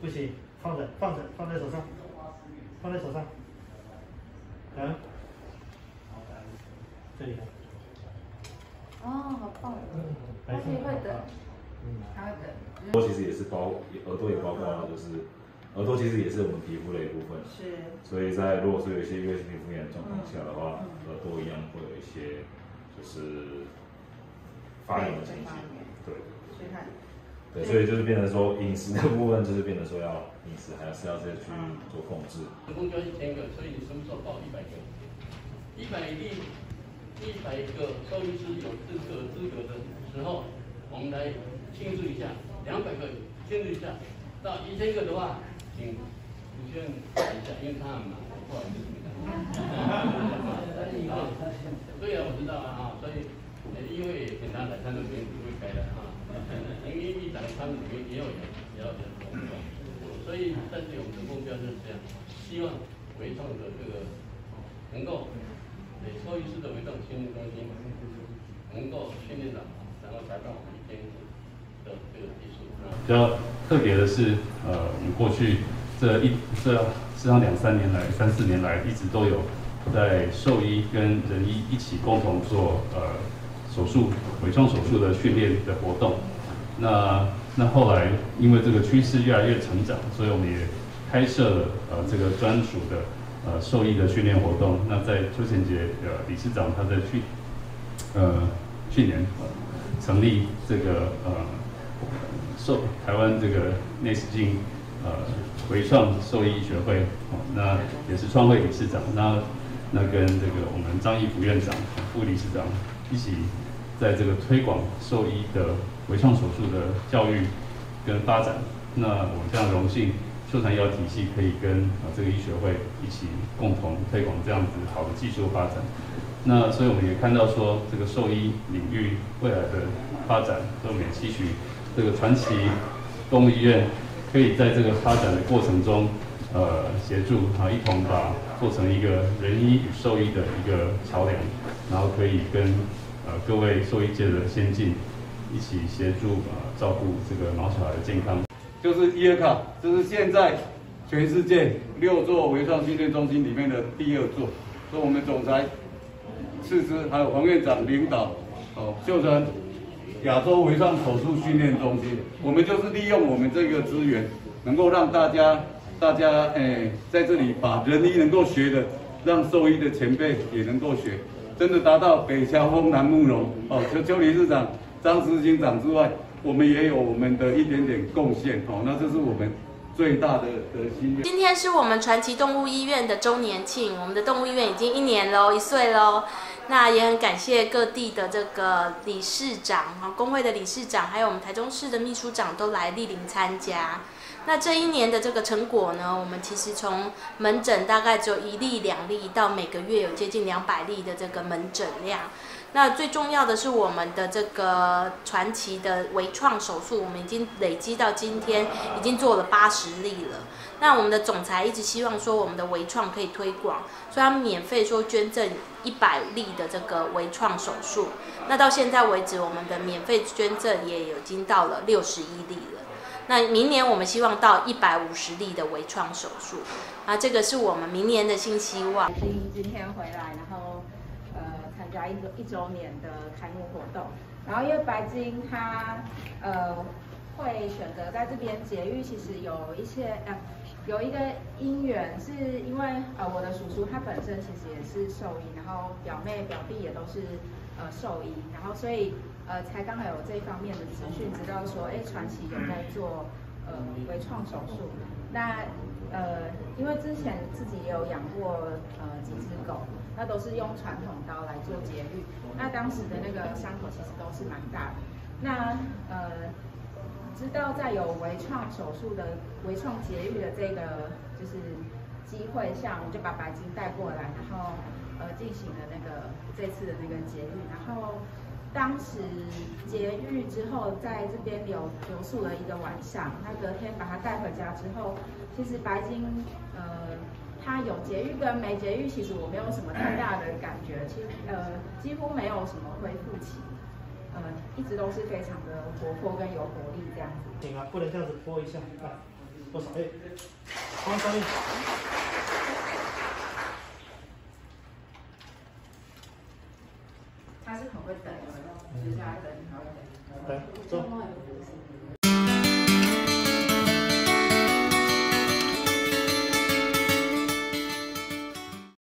不行，放着放着放在手上，放在手上，嗯，这里。哦，好棒！他可以会等，还会等。耳朵其实也是包，耳朵也包括了，就是耳朵其实也是我们皮肤的一部分。是。所以在如果说有一些月性皮肤炎状况下的话，耳朵一样会有一些就是发炎的情形。对。所以它。对，所以就是变成说饮食的部分，就是变成说要饮食还是要再去做控制。总共就一千个，所以你什么时候报一百个？一百例。一百个兽医师有这个资格的时候，我们来庆祝一下；两百个庆祝一下；到一千个的话，请主持人等一下，因为他很忙，不好意思。对啊，我知道啊，哈，所以因为简单来，他那边不会开的哈。他们也也有人，也有人工作，所以但是我们的目标就是这样，希望微创的这个能够。对，兽医师的微创训练中心能够训练到，然后达到我们一天的这个技术。比较特别的是，呃，我们过去这一这实际上两三年来、三四年来，一直都有在兽医跟人医一起共同做呃手术、微创手术的训练的活动。那那后来因为这个趋势越来越成长，所以我们也开设了呃这个专属的。呃，兽医的训练活动。那在邱贤杰呃理事长他在去呃去年成立这个呃兽台湾这个内视镜呃微创兽医学会，那也是创会理事长。那那跟这个我们张义福院长、副理事长一起在这个推广兽医的微创手术的教育跟发展。那我非常荣幸。秀传医疗体系可以跟啊这个医学会一起共同推广这样子好的技术发展。那所以我们也看到说，这个兽医领域未来的发展，所以我们也期许这个传奇动物医院可以在这个发展的过程中，呃，协助啊一同把做成一个人医与兽医的一个桥梁，然后可以跟呃各位兽医界的先进一起协助啊照顾这个毛小孩的健康。就是伊尔卡，这是现在全世界六座微创训练中心里面的第二座，是我们总裁斥资，还有黄院长领导，哦，秀成亚洲微创手术训练中心，我们就是利用我们这个资源，能够让大家，大家诶在这里把人医能够学的，让兽医的前辈也能够学，真的达到北乔峰南慕容，哦，邱邱理事长、张石行长之外。我们也有我们的一点点贡献哦，那这是我们最大的的心愿。今天是我们传奇动物医院的周年庆，我们的动物医院已经一年喽，一岁喽。那也很感谢各地的这个理事长啊，工会的理事长，还有我们台中市的秘书长都来莅临参加。那这一年的这个成果呢，我们其实从门诊大概只有一例两例，到每个月有接近两百例的这个门诊量。那最重要的是我们的这个传奇的微创手术，我们已经累积到今天已经做了八十例了。那我们的总裁一直希望说我们的微创可以推广，所以他免费说捐赠一百例的这个微创手术。那到现在为止，我们的免费捐赠也已经到了六十一例了。那明年我们希望到一百五十例的微创手术。啊，这个是我们明年的新希望。今今天回来，然后。参加一一周年的开幕活动，然后因为白金他呃会选择在这边节育，其实有一些呃有一个因缘，是因为呃我的叔叔他本身其实也是兽医，然后表妹表弟也都是呃兽医，然后所以呃才刚好有这方面的资讯，知道说哎传奇有在做呃微创手术，那呃因为之前自己也有养过呃几只狗。那都是用传统刀来做节育，那当时的那个伤口其实都是蛮大的。那呃，知道在有微创手术的微创节育的这个就是机会下，我就把白金带过来，然后呃进行了那个这次的那个节育。然后当时节育之后，在这边留留宿了一个晚上。那隔天把它带回家之后，其实白金呃。它有节育跟没节育，其实我没有什么太大的感觉，其实呃几乎没有什么恢复期，呃，一直都是非常的活泼跟有活力这样子。行啊，不能这样子泼一下，多少？哎，汪教练，他是很会等的哦，接下来等，还要等。来，坐。